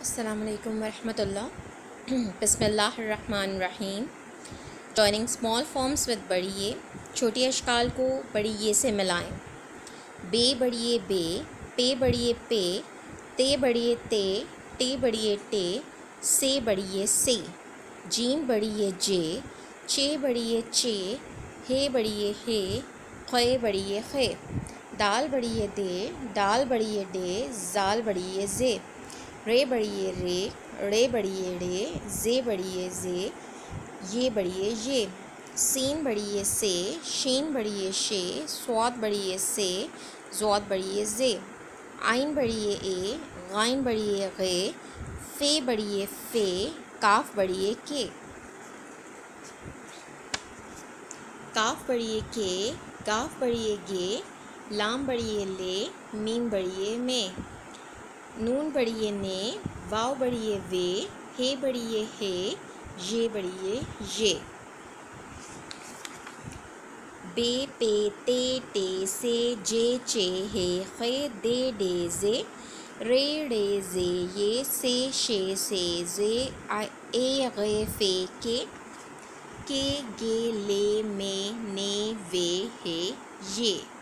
Assalamualaikum warahmatullah. बिसमीम joining small forms with बड़ी A छोटी अशकाल को बड़ी ए से मिलाएँ बे बड़ी ए बे पे बड़ी ए पे ते बड़ी ए ते टे बड़ी ए टे से बड़ी ए से जीम बड़ी ए जे चे बड़ी ए चे हे बड़ी ए हे खे बड़ी ए खे दाल बड़ी ए दे डाल बड़ी ए डे जाल बड़ी ए जे रे बड़ी रे रे बड़ी रे, जे बड़ी जे, ये बड़ी ये, सीन बड़ी से, शीन बड़ी शे, स्वाद बड़ी से जौद बड़ी जे, आइन बड़ी ए, गाइन बड़ी गे फ़े बड़ी फ़े, काफ बड़ी के। काफ बड़ी के, काफ बड़ी गे, लाम बड़ी ले मीम बड़ी में। नून बड़ी ने, वाव बड़ी वे, हे बड़ी हे, ये बड़ी ये। बे पे ते टे से, जे चे हे, खे दे डे जे, रे डे जे, ये से, शे से जे ए गे फे, के के, गे, ले, में, ने, वे, हे, ये।